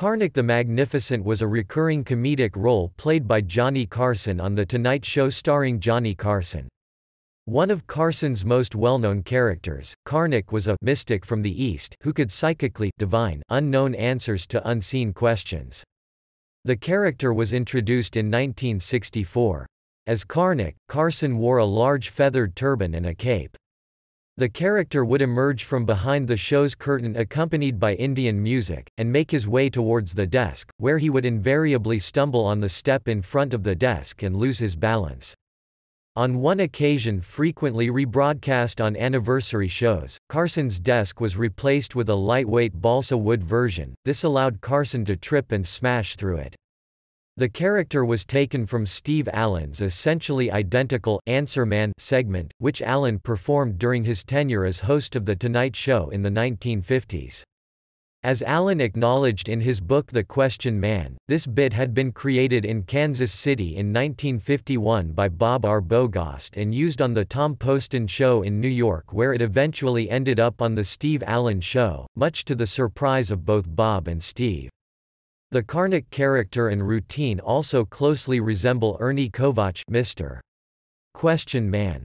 Carnac the Magnificent was a recurring comedic role played by Johnny Carson on The Tonight Show starring Johnny Carson. One of Carson's most well-known characters, Carnac was a mystic from the East who could psychically divine unknown answers to unseen questions. The character was introduced in 1964. As Carnac, Carson wore a large feathered turban and a cape. The character would emerge from behind the show's curtain accompanied by Indian music, and make his way towards the desk, where he would invariably stumble on the step in front of the desk and lose his balance. On one occasion frequently rebroadcast on anniversary shows, Carson's desk was replaced with a lightweight balsa wood version, this allowed Carson to trip and smash through it. The character was taken from Steve Allen's essentially identical Answer Man segment, which Allen performed during his tenure as host of The Tonight Show in the 1950s. As Allen acknowledged in his book The Question Man, this bit had been created in Kansas City in 1951 by Bob Arbogast and used on The Tom Poston Show in New York where it eventually ended up on The Steve Allen Show, much to the surprise of both Bob and Steve. The Carnac character and routine also closely resemble Ernie Kovacs Mr. Question Man.